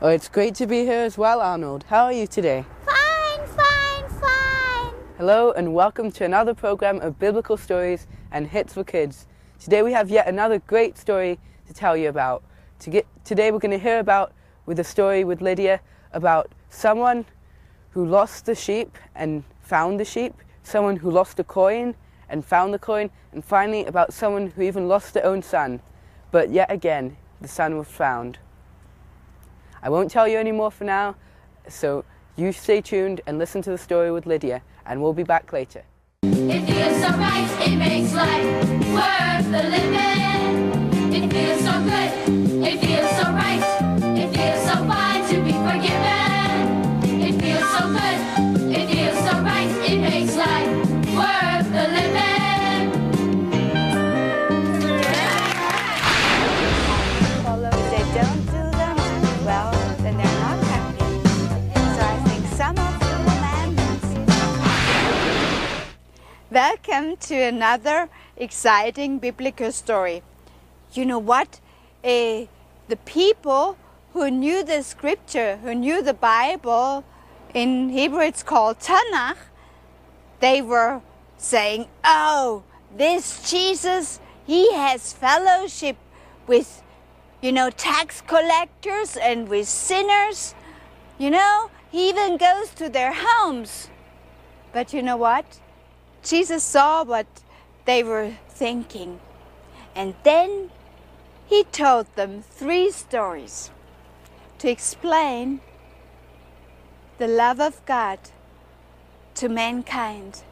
Oh, it's great to be here as well, Arnold. How are you today? Fine, fine, fine. Hello, and welcome to another program of biblical stories and hits for kids. Today we have yet another great story to tell you about. To get, today we're going to hear about with a story with Lydia about someone who lost the sheep and found the sheep, someone who lost a coin and found the coin, and finally about someone who even lost their own son, but yet again the son was found. I won't tell you any more for now, so you stay tuned and listen to the story with Lydia, and we'll be back later. It feels so right, it makes life worth the living. It feels so good, it feels so right, it feels so Welcome to another exciting biblical story. You know what? Eh, the people who knew the scripture, who knew the Bible, in Hebrew it's called Tanakh, they were saying, Oh, this Jesus, he has fellowship with, you know, tax collectors and with sinners. You know, he even goes to their homes. But you know what? Jesus saw what they were thinking. And then he told them three stories to explain the love of God to mankind.